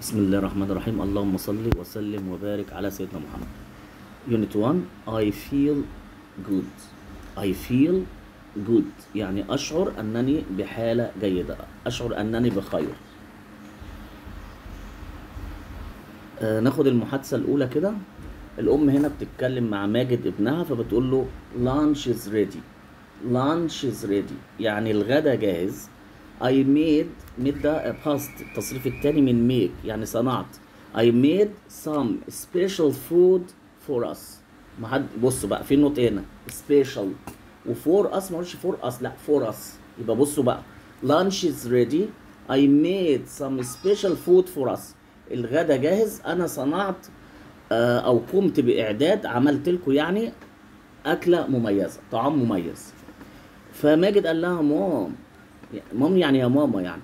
بسم الله الرحمن الرحيم. اللهم صل وسلم وبارك على سيدنا محمد. Unit 1 I feel good. I feel good. يعني أشعر أنني بحالة جيدة. أشعر أنني بخير. آه ناخد المحادثة الأولى كده. الأم هنا بتتكلم مع ماجد ابنها فبتقول له lunch is ready. lunch is ready. يعني الغدا جاهز. I made made ده past التصريف التاني من make يعني صنعت. I made some special food for us. ما حد بصوا بقى في note هنا. Special. و for us ما قلتش فور us لا for us. يبقى بصوا بقى. Lunch is ready. I made some special food for us. الغدا جاهز. أنا صنعت آه، أو قمت بإعداد عملت لكم يعني أكلة مميزة طعام مميز. فماجد قال لها Mum Mum يعني يا ماما يعني.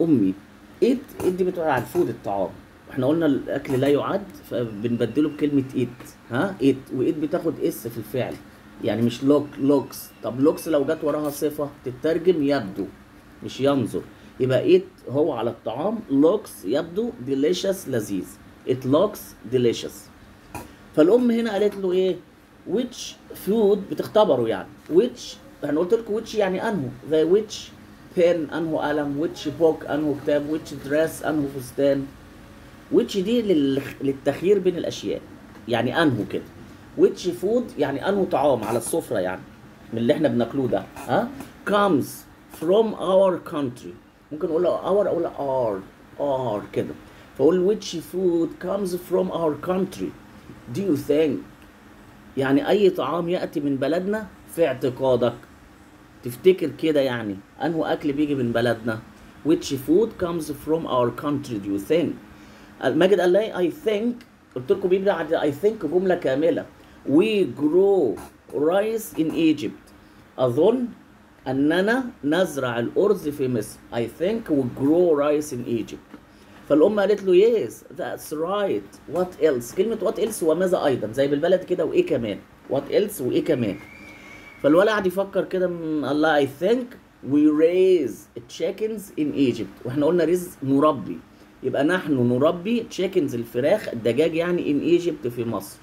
أمي it it دي بتقول على ال food الطعام؟ إحنا قلنا الأكل لا يعد فبنبدله بكلمة it ها؟ it و it بتاخد s في الفعل. يعني مش look looks. طب looks لو جت وراها صفة تترجم يبدو مش ينظر. يبقى it هو على الطعام looks يبدو delicious لذيذ. It looks delicious. فالأم هنا قالت له إيه؟ Which food بتختبره يعني. Which أنا قلت لكم which يعني انه زي which pen انه قلم which book انه كتاب which dress انه فستان. which دي لل... للتخيير بين الأشياء يعني انه كده. which food يعني انه طعام على السفرة يعني من اللي إحنا بناكلوه ده ها؟ comes from our country. ممكن أقول our أقول our our كده. فأقول which food comes from our country. Do you think يعني أي طعام يأتي من بلدنا في اعتقادك؟ تفتكر كده يعني؟ انه أكل بيجي من بلدنا؟ Which food comes from our country do you think? ماجد قال لي I think قلت لكم بيبدأ على I think جملة كاملة. We grow rice in Egypt. أظن أننا نزرع الأرز في مصر. I think we grow rice in Egypt. فالام قالت له yes that's right. What else كلمة what else وماذا أيضا؟ زي بالبلد كده وإيه كمان؟ What else وإيه كمان؟ فالولد قعد يفكر كده لها I think we raise chickens in Egypt. وإحنا قلنا ريز نربي. يبقى نحن نربي chickens الفراخ الدجاج يعني in Egypt في مصر.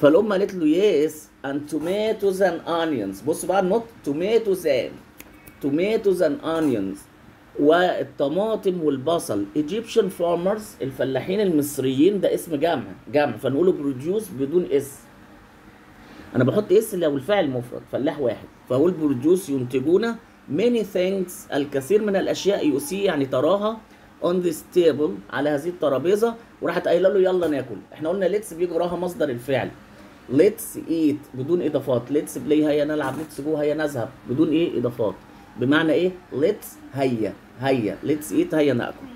فالام قالت له yes and tomatoes and onions. بص بقى النطق tomatoes and tomatoes and onions. والطماطم والبصل. Egyptian farmers الفلاحين المصريين ده اسم جمع جمع. فنقوله produce بدون s أنا بحط s لو الفاعل مفرد فلاح واحد. فاقول produce ينتجون many things الكثير من الأشياء you see يعني تراها on this table على هذه الترابيزة وراحت قايلة له يلا ناكل. إحنا قلنا let's بيجي وراها مصدر الفعل. let's eat بدون إضافات. let's play هيا نلعب let's go هيا نذهب بدون إيه؟ إضافات. بمعنى إيه؟ let's هيا هيا. let's eat هيا نأكل.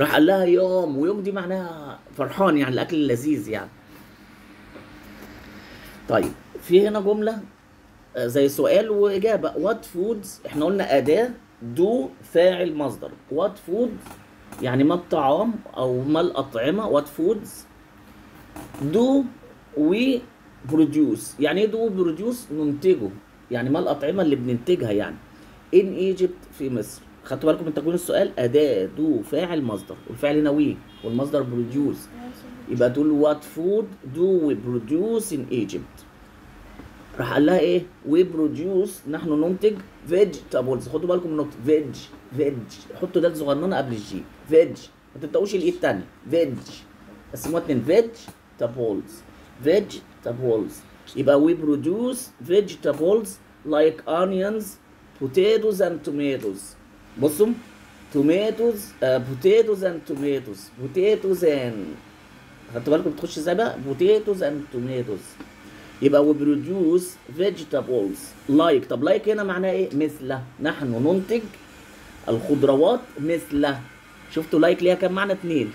راح قال لها yum و yum دي معناها فرحان يعني الأكل اللذيذ يعني. طيب في هنا جملة آه، زي سؤال وإجابة. What foods إحنا قلنا أداة do فاعل مصدر. What food يعني ما الطعام أو ما الأطعمة. What foods do we produce يعني إيه do produce ننتجه. يعني ما الأطعمة اللي بننتجها يعني. In Egypt في مصر. خدتوا بالكم من تكوين السؤال؟ أداة do فاعل مصدر والفعل هنا we والمصدر produce. يبقى تقول what food do we produce in Egypt راح قال لها إيه؟ we produce نحن ننتج vegetables. خدوا بالكم من نقطة veg veg. حطوا ده صغننة قبل الجي. veg. ما تبدأوش الإيه التانية. veg. قسموها اتنين. vegetables. vegetables. يبقى we produce vegetables like onions potatoes and tomatoes. بصوا uh, potatoes and tomatoes. Potatoes and خدتوا بالكم بتخش إزاي بقى potatoes and tomatoes. يبقى we produce vegetables. Like. طب like هنا معناها إيه؟ مثل. نحن ننتج الخضروات مثل. شفتوا like ليها كام معنى؟ اتنين.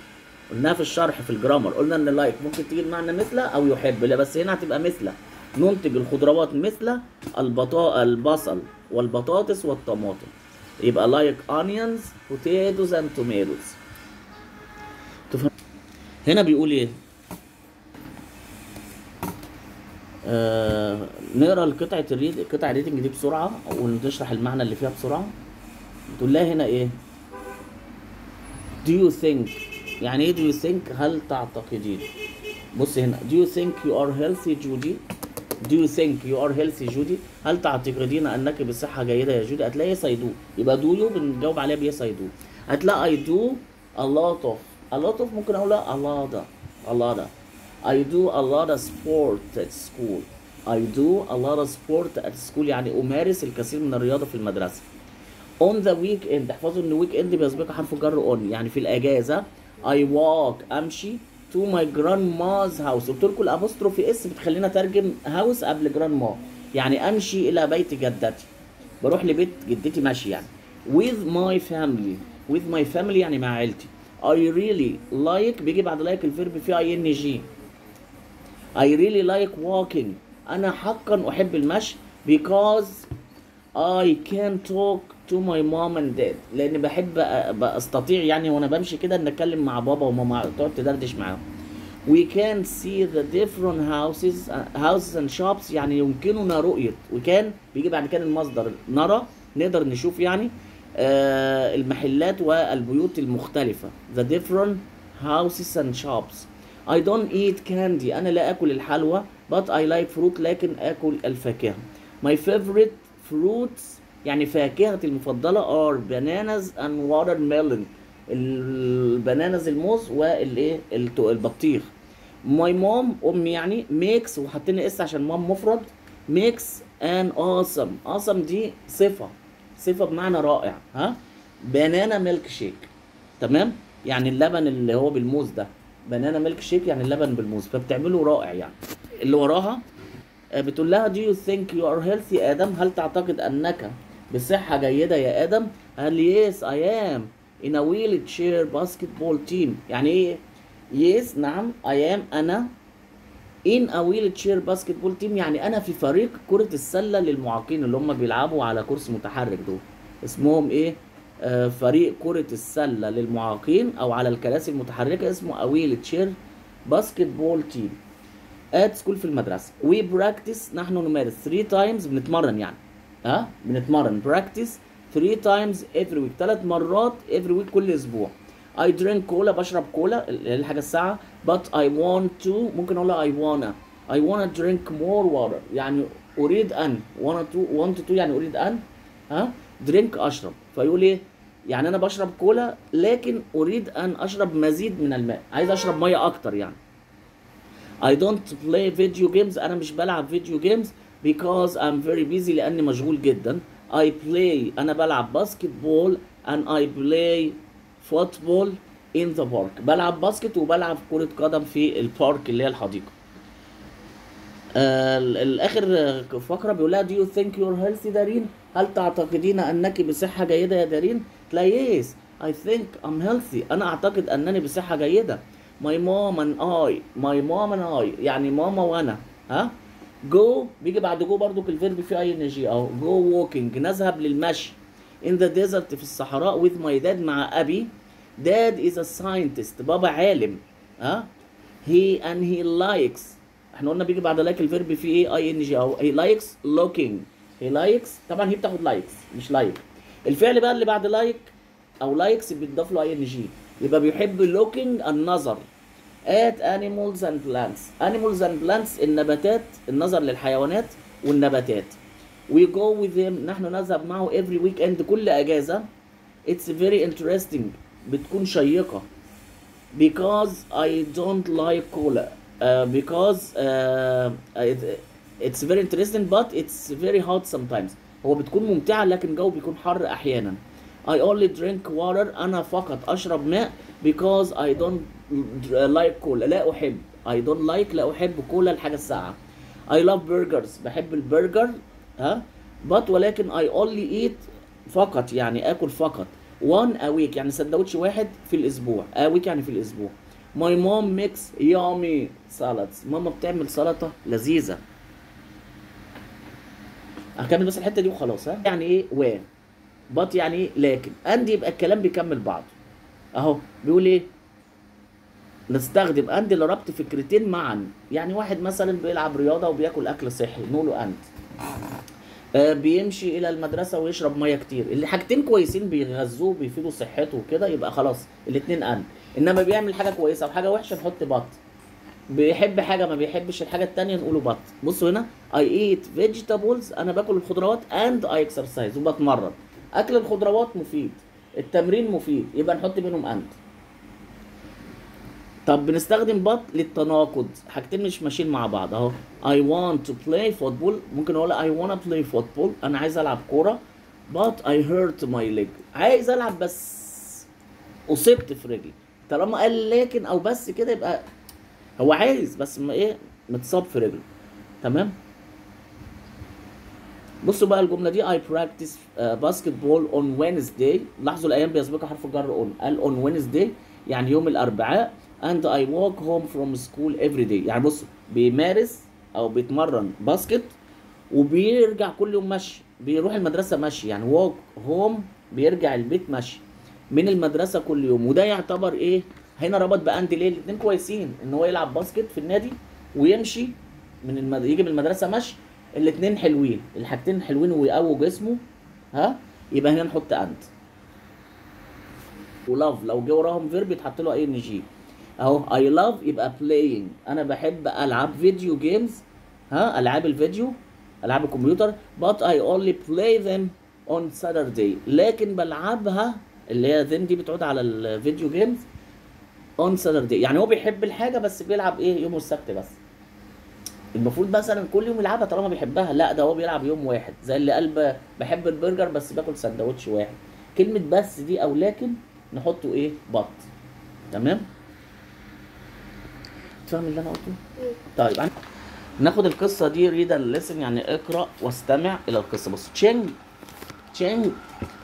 قلناها في الشرح في الجرامر. قلنا إن like ممكن تيجي بمعنى مثل أو يحب. لا بس هنا هتبقى مثل. ننتج الخضروات مثل البطا البصل والبطاطس والطماطم. يبقى onions potatoes and tomatoes. تفهم؟ هنا بيقول إيه؟ آه نقرأ القطعة ال read قطع ال reading دي بسرعة ونشرح المعنى اللي فيها بسرعة. بتقول لها هنا إيه؟ Do you think يعني إيه do you think هل تعتقدين؟ بص هنا. Do you think you are healthy Judy do you think you are healthy Judy هل تعتقدين أنك بصحة جيدة يا جودي؟ هتلاقي yes I do يبقى do you بنجاوب عليها ب yes I do هتلاقي I do a lot of a lot of ممكن اقولها a lot a lot I do a lot of sport at school. I do a lot of sport at school. يعني أمارس الكثير من الرياضة في المدرسة. On the weekend احفظوا إن weekend بيسبقها حرف جر on. يعني في الأجازة I walk أمشي to my grandma's house. قلت لكم ال apostrophe s بتخلينا ترجم house قبل grandma. يعني أمشي إلى بيت جدتي. بروح لبيت جدتي ماشي يعني. With my family. With my family يعني مع عيلتي. I really like بيجي بعد like ال verb فيه ing I really like walking. أنا حقا أحب المشي because I can talk to my mom and dad. لأن بحب أستطيع يعني وأنا بمشي كده إن أتكلم مع بابا وماما تقعد تدردش معاهم. We can see the different houses houses and shops يعني يمكننا رؤية. Can بيجي بعد كده المصدر. نرى نقدر نشوف يعني آه المحلات والبيوت المختلفة. The different houses and shops. I don't eat candy. أنا لا أكل الحلوى but I like fruit لكن أكل الفاكهة. My favorite fruits يعني فاكهتي المفضلة are bananas and watermelon. البنانز الموز والإيه؟ البطيخ. My mom أمي يعني makes وحاطين اس عشان مام مفرد makes an awesome. awesome دي صفة. صفة بمعنى رائع. ها؟ بنانا ميلك شيك تمام؟ يعني اللبن اللي هو بالموز ده. بنانا ميلك شيك يعني اللبن بالموز. فبتعمله رائع يعني. اللي وراها آه، بتقول لها do you think you are healthy آدم هل تعتقد أنك بصحة جيدة يا آدم. قال لي yes I am in a wheelchair basketball team. يعني إيه؟ Yes نعم I am. أنا in a wheelchair basketball team. يعني أنا في فريق كرة السلة للمعاقين اللي هم بيلعبوا على كرسي متحرك دول. اسمهم إيه؟ آه فريق كرة السلة للمعاقين أو على الكراسي المتحركة اسمه a wheelchair basketball team. At school في المدرسة. We practice. نحن نمارس. 3 times بنتمرن يعني. ها؟ بنتمرن. Practice 3 times every week. ثلاث مرات every week كل أسبوع. I drink كولا بشرب كولا اللي هي الحاجة الساعة. But I want to ممكن أقول I wanna. I wanna drink more water. يعني أريد أن. Wanna to want to يعني أريد أن. ها؟ Drink أشرب. فيقول إيه يعني أنا بشرب كولا لكن أريد أن أشرب مزيد من الماء. عايز أشرب مية أكتر يعني. I don't play video games. أنا مش بلعب فيديو جيمز because I'm very busy لأني مشغول جدا. I play أنا بلعب باسكت بول and I play football in the park. بلعب باسكت وبلعب كرة قدم في البارك اللي هي الحديقة. آه ال- الآخر آه، فقرة بيقول لها do you think you're healthy دارين؟ هل تعتقدين أنك بصحة جيدة يا دارين؟ تلاقي yes I think I'm healthy. أنا أعتقد أنني بصحة جيدة. My mom and I my mom and I يعني ماما وأنا ها؟ Go بيجي بعد جو برضو ال verb فيه ing أهو go walking. نذهب للمشي. In the desert في الصحراء with my dad مع أبي. Dad is a scientist. بابا عالم. ها؟ He and he likes. إحنا قلنا بيجي بعد like ال verb فيه إيه؟ ing أهو he likes looking. He likes طبعا هي بتاخد likes مش like الفعل بقى اللي بعد like أو likes بيتضاف له ing يبقى بيحب looking النظر. at animals and plants animals and plants النباتات النظر للحيوانات والنباتات we go with them نحن نذهب معه every weekend كل اجازه it's very interesting بتكون شيقه because I don't like cola uh, because uh, it- it's very interesting but it's very hot sometimes هو بتكون ممتعة لكن الجو بيكون حر أحيانا I only drink water أنا فقط أشرب ماء because I don't like cola. لا أحب. I don't like لا أحب كولا الحاجة الساقعة. I love burgers. بحب البرجر ها؟ But ولكن I only eat فقط يعني آكل فقط. One a week يعني سندوتش واحد في الأسبوع. A week يعني في الأسبوع. My mom makes yummy salads. ماما بتعمل سلطة لذيذة. هكمل بس الحتة دي وخلاص ها؟ يعني إيه؟ و but يعني إيه؟ لكن. And يبقى الكلام بيكمل بعضه. أهو. بيقول إيه؟ نستخدم اند لربط فكرتين معا. يعني واحد مثلا بيلعب رياضة وبياكل أكل صحي. نقول له أند. آه، بيمشي إلى المدرسة ويشرب مية كتير. اللي حاجتين كويسين بيغذوه بيفيدوا صحته وكده يبقى خلاص الاتنين ان إنما بيعمل حاجة كويسة وحاجه وحشة نحط بط. بيحب حاجة ما بيحبش الحاجة التانية نقوله بط. بصوا هنا I eat vegetables أنا باكل الخضروات and I exercise وبتمرن. أكل الخضروات مفيد. التمرين مفيد. يبقى نحط بينهم and طب بنستخدم but للتناقض. حاجتين مش ماشيين مع بعض اهو. I want to play football. ممكن أقول I wanna play football. أنا عايز ألعب كورة. But I hurt my leg. عايز ألعب بس. أصبت في رجلي. طالما قال لكن أو بس كده يبقى هو عايز بس ما إيه متصاب في رجله. تمام؟ بصوا بقى الجملة دي. I practice uh, basketball on Wednesday. لاحظوا الأيام بيسبقها حرف الجر on. قال on Wednesday. يعني يوم الأربعاء. And I walk home from school every day. يعني بصوا بيمارس أو بيتمرن باسكت وبيرجع كل يوم مشي. بيروح المدرسة مشي. يعني walk home بيرجع البيت مشي. من المدرسة كل يوم. وده يعتبر إيه؟ هنا ربط ب and ليه؟ الاثنين كويسين. إن هو يلعب basket في النادي ويمشي من المد... يجي من المدرسة مشي. الاثنين حلوين. الحاجتين حلوين ويقووا جسمه. ها؟ يبقى هنا نحط and و love لو جه وراهم verb يتحط له ing اهو I love يبقى playing أنا بحب ألعب video games ها ألعاب الفيديو ألعاب الكمبيوتر. But I only play them on Saturday. لكن بلعبها اللي هي them دي بتعود على ال video games on Saturday. يعني هو بيحب الحاجة بس بيلعب إيه يوم السبت بس. المفروض مثلا كل يوم يلعبها طالما بيحبها. لا ده هو بيلعب يوم واحد. زي اللي قال بحب البرجر بس باكل سندوتش واحد. كلمة بس دي أو لكن نحطه إيه but تمام؟ تفهم اللي أنا قلته؟ طيب أنا ناخد القصة دي read listen يعني اقرأ واستمع إلى القصة. بص Cheng Cheng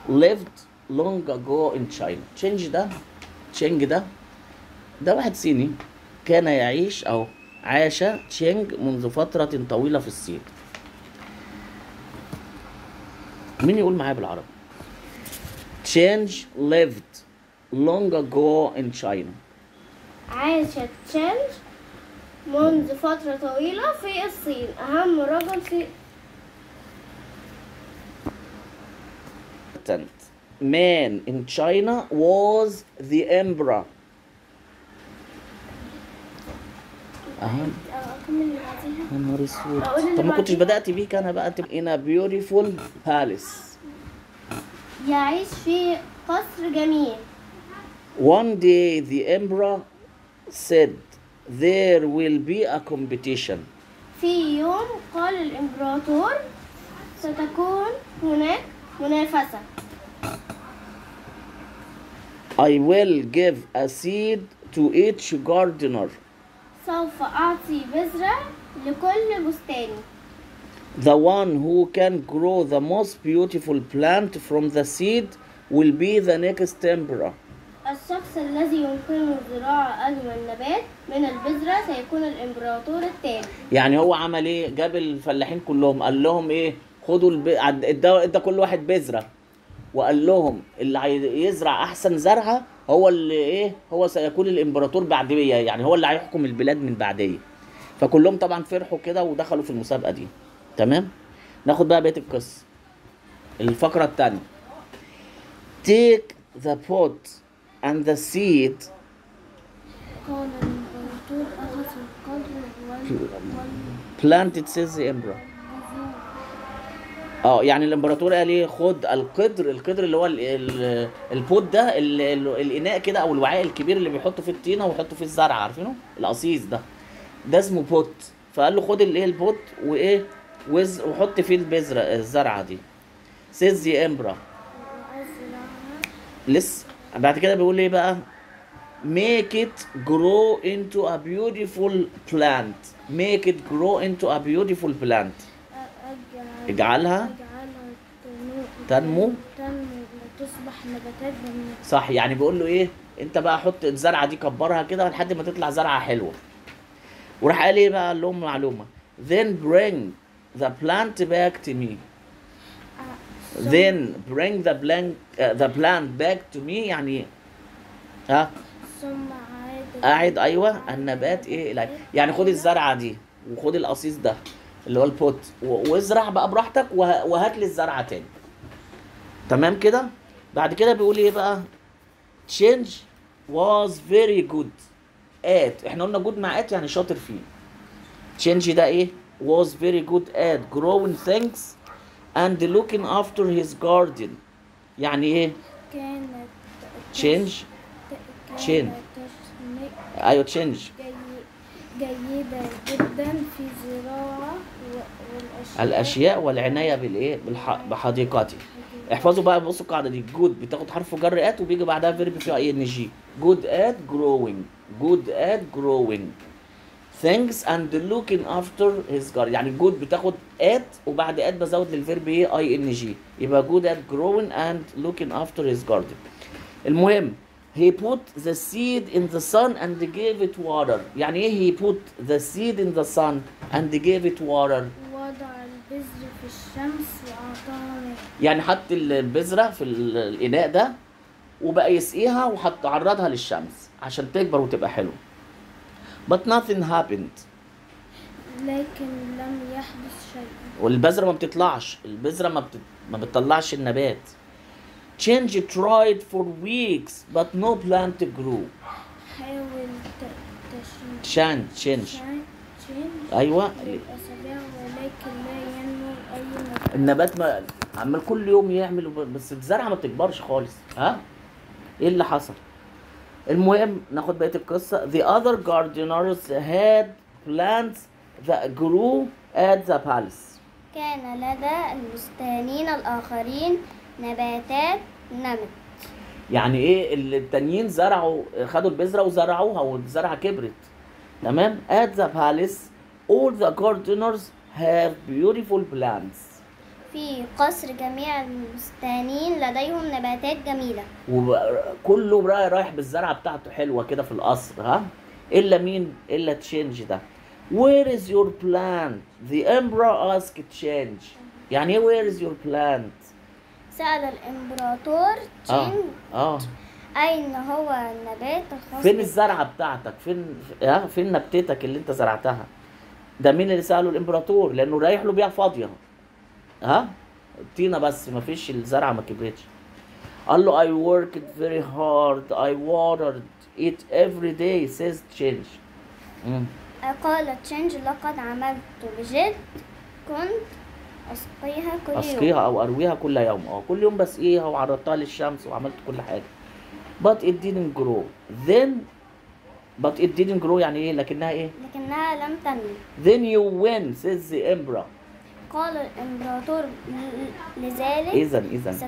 lived long ago in China. Cheng ده Cheng ده ده واحد صيني كان يعيش أو عاش Cheng منذ فترة طويلة في الصين. مين يقول معايا بالعربي؟ Cheng lived long ago in China. عاشت تشينج منذ فترة طويلة في الصين. أهم رجل في man in China was the emperor. أهم. يا نهار اسود طب ما كنتش. بدأت بيك أنا بقى in a beautiful palace. يعيش في قصر جميل. One day the emperor said there will be a competition في يوم قال الإمبراطور ستكون هناك منافسة I will give a seed to each gardener سوف أعطي بذرة لكل بستاني The one who can grow the most beautiful plant from the seed will be the next emperor. الشخص الذي يمكنه زراعة أجمل نبات من البذرة سيكون الإمبراطور التالي يعني هو عمل إيه؟ جاب الفلاحين كلهم قال لهم إيه؟ خدوا الب... ادى ادى كل واحد بذرة وقال لهم اللي هي- يزرع أحسن زرعة هو اللي إيه؟ هو سيكون الإمبراطور بعديه يعني هو اللي هيحكم البلاد من بعدية. فكلهم طبعا فرحوا كده ودخلوا في المسابقة دي. تمام؟ ناخد بقى بقية القصة. الفقرة الثانية. Take the pot and the seed. planted says the emperor. آه يعني الإمبراطور قال إيه؟ خد القدر القدر اللي هو ال- ال- البوت ده ال- ال- الإناء كده أو الوعاء الكبير اللي بيحطوا فيه الطينة ويحطوا فيه الزرع عارفينه؟ القصيص ده. ده اسمه pot. فقال له خد الايه ال pot وإيه؟ وز وحط فيه البذرة الزرعة دي. The emperor. لسه بعد كده بيقول إيه بقى؟ Make it grow into a beautiful plant. Make it grow into a beautiful plant. اجعلها تنمو. تنمو وتصبح نباتات صح يعني بيقول له إيه؟ أنت بقى حط الزرعة دي كبرها كده لحد ما تطلع زرعة حلوة. وراح قال إيه بقى؟ قال لهم معلومة. Then bring the plant back to me. Then bring the plant uh, the plant back to me يعني ها? قاعد أيوه النبات إيه الي يعني خد الزرعة دي وخد القصيص ده اللي هو البوت وازرع بقى براحتك وه- وهات لي الزرعة تاني. تمام كده؟ بعد كده بيقول إيه بقى؟ Change was very good at إحنا قلنا good مع at يعني شاطر فيه. Change ده إيه؟ Was very good at growing things and looking after his garden. يعني إيه? كانت change. Change. أيوه change. جي- جيدة جدا في زراعة والأشياء الأشياء والعناية بالإيه؟ بالح... بحديقته احفظوا بقى بصوا القاعدة دي. good بتاخد حرف جر at وبيجي بعدها verb فيه ing good at growing good at growing things and looking after his garden يعني good بتاخد at وبعد at بزود لل verb إيه؟ ing يبقى good at growing and looking after his garden المهم he put the seed in the sun and gave it water. يعني إيه he put the seed in the sun and gave it water? وضع البذر في الشمس وأعطاها ماء يعني حط البذرة في ال- الإناء ده وبقى يسقيها وحط عرضها للشمس عشان تكبر وتبقى حلوة. But nothing happened. لكن لم يحدث شيء. والبذرة ما بتطلعش. البذرة ما بت... ما بتطلعش النبات. Change tried for weeks but no plant grew حاول ت- تشيل change أيوه. للأسابيع ولكن لا ينمو أي نبات. النبات ما عمال كل يوم يعمل بس الزرعة ما بتكبرش خالص. ها؟ إيه اللي حصل؟ المهم ناخد بقية القصة. The other gardeners had plants that grew at the palace. كان لدى البستانين الآخرين نباتات نمت. يعني إيه؟ التانيين زرعوا خدوا البذرة وزرعوها والزرعة كبرت. تمام؟ At the palace all the gardeners have beautiful plants. في قصر جميع البستانين لديهم نباتات جميلة. وكله بقى رايح بالزرعة بتاعته حلوة كده في القصر ها؟ إلا مين؟ إلا تشينج ده. Where is your plant? The emperor asked change يعني إيه where is your plant? سأل الإمبراطور آه تشين آه. أين هو النبات الخاص فين؟ الزرعة بتاعتك؟ فين فين نبتتك اللي أنت زرعتها؟ ده مين اللي سأله الإمبراطور؟ لأنه رايح له بيها فاضية. ها؟ طينه بس ما فيش الزرعة ما كبرتش. قال له I worked very hard. I watered it every day. Says change. قال تشينج لقد عملت بجد. كنت أسقيها كل يوم. أسقيها أو أرويها كل يوم. أه كل يوم بسقيها وعرضتها للشمس وعملت كل حاجة. But it didn't grow. Then but it didn't grow يعني إيه؟ لكنها إيه؟ لكنها لم تنمو. Then you win says the emperor. قال الإمبراطور ل- لذلك اذا اذا ست...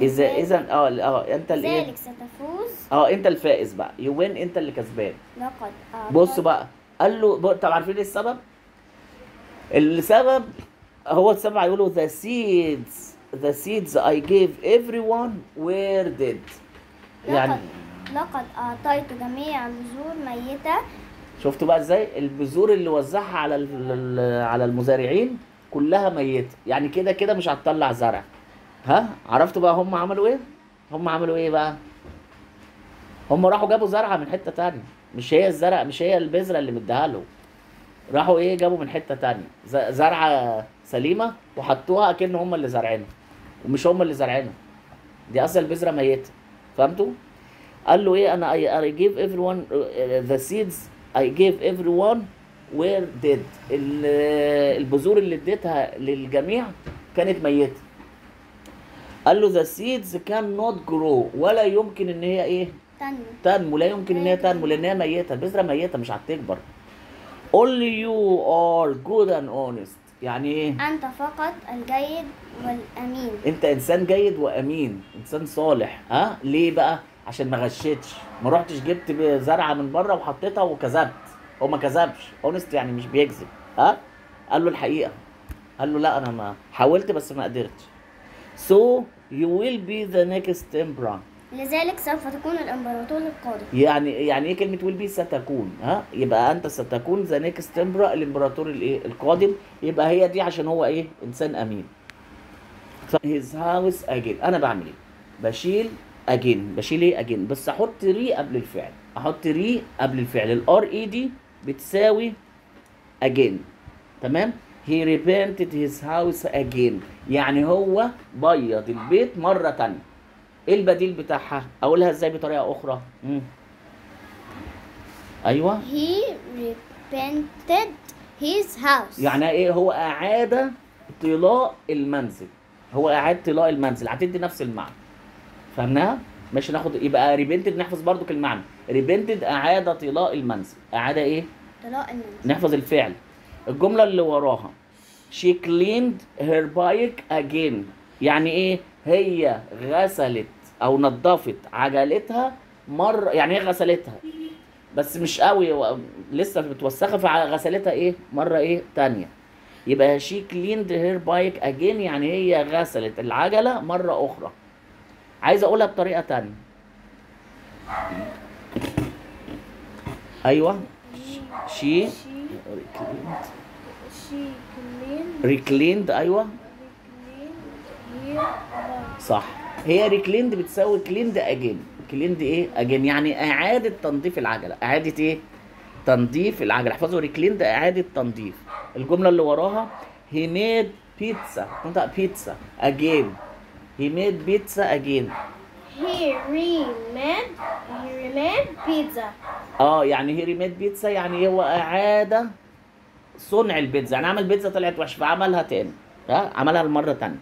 إذا اذا آه آه أنت اللي إيه؟ لذلك ستفوز. آه أنت الفائز بقى. You win أنت اللي كسبان. لقد بص بقى. قال له طب عارفين إيه السبب؟ السبب هو السبب هيقولوا the seeds the seeds I gave everyone were dead. يعني لقد أعطيت جميع البذور ميتة شفتوا بقى إزاي؟ البذور اللي وزعها على على المزارعين كلها ميتة. يعني كده كده مش هتطلع زرع. ها؟ عرفتوا بقى هم عملوا إيه؟ هم عملوا إيه بقى؟ هم راحوا جابوا زرعة من حتة تانية. مش هي الزرع مش هي البذرة اللي مديها له. راحوا إيه جابوا من حتة تانية؟ زرعة سليمة وحطوها كأن هم اللي زارعينها. ومش هم اللي زارعينها. دي أصلا البذرة ميتة. فهمتوا؟ قال له إيه؟ أنا I, I gave everyone uh, the seeds I gave everyone were dead. ال- البذور اللي اديتها للجميع كانت ميتة. قال له the seeds cannot grow. ولا يمكن إن هي إيه؟ تنمو. تنمو. لا يمكن إن هي تنمو لأن هي ميتة. البذره ميتة مش هتكبر. Only you are good and honest. يعني إيه؟ أنت فقط الجيد والأمين. أنت إنسان جيد وأمين. إنسان صالح. ها؟ ليه بقى؟ عشان ما غشيتش. ما رحتش جبت زرعة من بره وحطيتها وكذبت. هو ما كذبش. اونست يعني مش بيكذب. ها؟ قال له الحقيقة. قال له لا أنا ما حاولت بس ما قدرتش. So you will be the next emperor. لذلك سوف تكون الإمبراطور القادم. يعني يعني إيه كلمة will be ستكون. ها؟ يبقى أنت ستكون the next empera الإمبراطور الايه القادم. يبقى هي دي عشان هو إيه؟ إنسان أمين. His house again. أنا بعمل إيه؟ بشيل again. بشيل إيه again بس أحط re قبل الفعل. أحط re قبل الفعل. ال re دي بتساوي again. تمام؟ He repainted his house again. يعني هو بيض البيت مرة تانية. إيه البديل بتاعها؟ أقولها إزاي بطريقة أخرى؟ مم. أيوه. He repainted his house. يعني إيه؟ هو أعاد طلاء المنزل. هو أعاد طلاء المنزل. هتدي نفس المعنى. فهمناها؟ ماشي ناخد يبقى ريبنتد نحفظ برضو المعنى ريبنتد أعاد طلاء المنزل. أعاد إيه؟ طلاق المنزل. نحفظ الفعل. الجملة اللي وراها. She cleaned her bike again. يعني إيه؟ هي غسلت أو نظفت. عجلتها مرة يعني هي غسلتها؟ بس مش قوي و- لسه متوسخه فغسلتها إيه؟ مرة إيه؟ تانية. يبقى she cleaned her bike again يعني هي غسلت العجلة مرة أخرى. عايز اقولها بطريقة تانية. أيوه. cleaned reclaimed. أيوه. صح. هي recleaned بتساوي cleaned again cleaned إيه? again يعني إعادة تنظيف العجلة. إعادة إيه؟ تنظيف العجلة. احفظوا recleaned إعادة تنظيف. الجملة اللي وراها made pizza. نطق بيتزا again. He made pizza again. He remade he remade pizza. آه يعني هي ريميد بيتزا يعني هو اعاده صنع البيتزا. يعني عمل بيتزا طلعت وحشه فعملها تاني. ها؟ عملها المره تانية.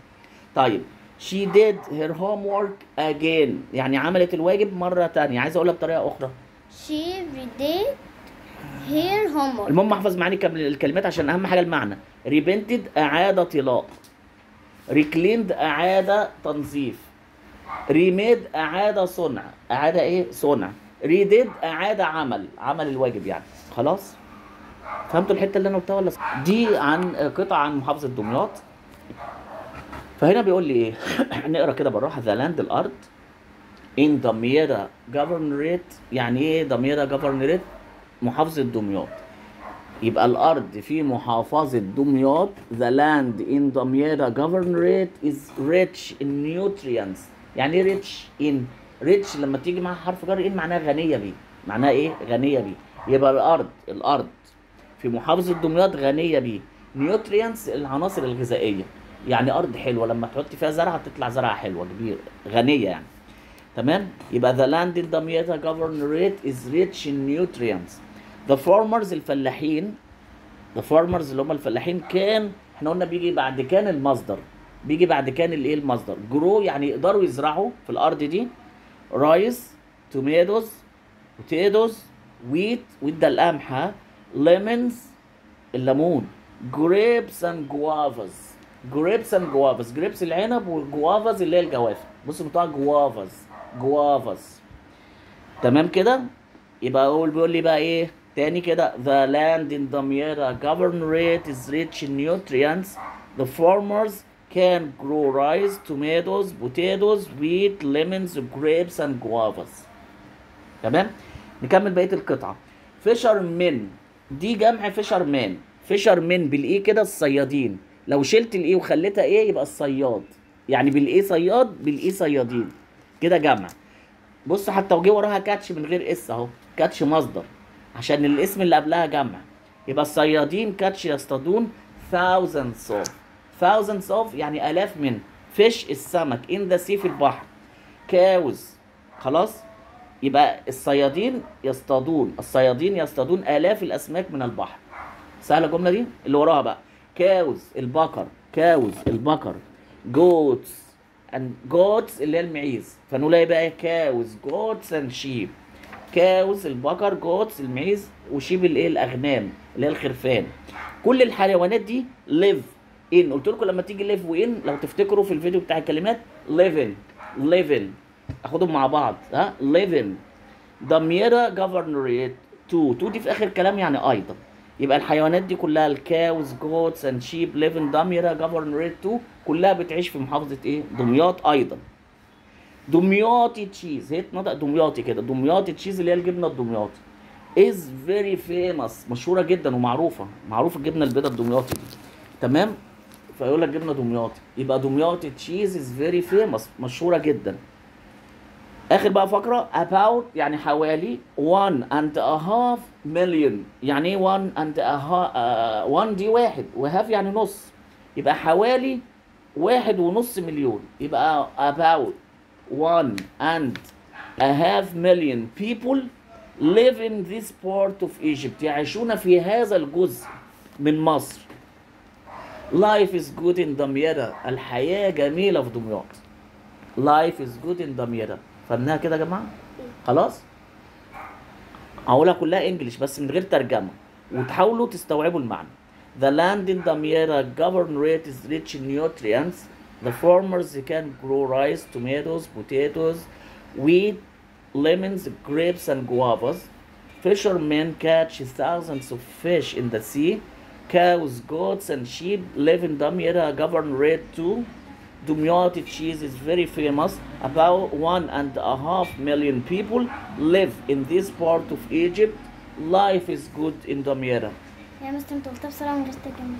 طيب she did her homework again. يعني عملت الواجب مرة تانية. عايز أقولها بطريقة أخرى. She did her homework. المهم احفظ معاني الكلمات عشان أهم حاجة المعنى. repainted اعاده طلاء recleaned إعادة تنظيف. remade إعادة صنع. إعادة إيه؟ صنع. redid إعادة عمل. عمل الواجب يعني. خلاص؟ فهمتوا الحتة اللي أنا قلتها ولا؟ دي عن قطعة عن محافظة دمياط. فهنا بيقول لي إيه؟ نقرأ كده بالراحة. the land الأرض ان دمياطه جفرنريت يعني إيه دمياطه جفرنريت محافظة دمياط. يبقى الأرض في محافظة دمياط. The land in دمياط governorate is rich in nutrients. يعني إيه rich in? Rich لما تيجي معاها حرف جر إيه معناها غنية بيه؟ معناها إيه؟ غنية بيه. يبقى الأرض الأرض في محافظة دمياط غنية بيه. Nutrients العناصر الغذائية. يعني أرض حلوة لما تحط فيها زرعة تطلع زرعة حلوة كبيرة غنية يعني. تمام؟ يبقى the land in دمياط governorate is rich in nutrients. The farmers الفلاحين the farmers اللي هم الفلاحين can إحنا قلنا بيجي بعد can المصدر. بيجي بعد can الايه المصدر. grow يعني يقدروا يزرعوا في الأرض دي rice tomatoes potatoes wheat wheat ده القمح lemons الليمون. grapes and guavas grapes and guavas grapes العنب وال guavas اللي هي الجوافة. بصوا بتوع guavas guavas تمام كده؟ يبقى هو بيقول لي بقى إيه؟ تاني كده the land in Damietta governorate is rich in nutrients. The farmers can grow rice tomatoes potatoes wheat lemons grapes and guavas. تمام؟ نكمل بقية القطعة. Fishermen دي جمع fisherman fishermen بال e كده؟ الصيادين. لو شلت ال e وخليتها a يبقى الصياد. يعني بال a صياد؟ بال e صيادين. كده جمع. بص حتى وجه وراها catch من غير s أهو. catch مصدر. عشان الاسم اللي قبلها جمع. يبقى الصيادين catch يصطادون thousands of. thousands of يعني آلاف من fish السمك in the sea في البحر. cows خلاص؟ يبقى الصيادين يصطادون الصيادين يصطادون آلاف الأسماك من البحر. سهلة الجملة دي؟ اللي وراها بقى. cows البقر. cows البقر. goats and goats اللي هي المعيز. فنقول إيه بقى؟ cows goats and sheep. cows البقر goats المعيز و sheep الايه الأغنام اللي هي الخرفان. كل الحيوانات دي live in. قلت لكم لما تيجي live وin لو تفتكروا في الفيديو بتاع الكلمات live in live in اخدهم مع بعض ها؟ live in Damietta governorate too too دي في آخر كلام يعني أيضا يبقى الحيوانات دي كلها ال cows goats and sheep live in Damietta governorate too كلها بتعيش في محافظة إيه؟ دمياط أيضا. دمياطي cheese هي تنطق دمياطي كده دمياطي cheese اللي هي الجبنة الدمياطي. is very famous مشهورة جدا ومعروفة معروفة الجبنة البيضاء الدمياطي دي. تمام؟ فيقول لك جبنة دمياطي يبقى دمياطي cheese is very famous مشهورة جدا. اخر بقى فقره about يعني حوالي 1 and a half million يعني إيه 1 and a half 1 دي واحد وهاف يعني نص يبقى حوالي واحد ونص مليون يبقى about 1 and a half million people live in this part of Egypt. يعيشون في هذا الجزء من مصر. Life is good in دمياطة الحياة جميلة في دمياط. Life is good in دمياطة فهمناها كده يا جماعة؟ خلاص؟ هقولها كلها انجلش بس من غير ترجمة. وتحاولوا تستوعبوا المعنى. The land in Damietta governorate is rich in nutrients. The farmers can grow rice, tomatoes, potatoes, wheat, lemons, grapes, and guavas. Fishermen catch thousands of fish in the sea. Cows, goats, and sheep live in Damietta governorate too. Dumyati cheese is very famous. About one and a half million people live in this part of Egypt. Life is good in Damietta. يا مستر انت قلتها بسرعة من غير ترجمة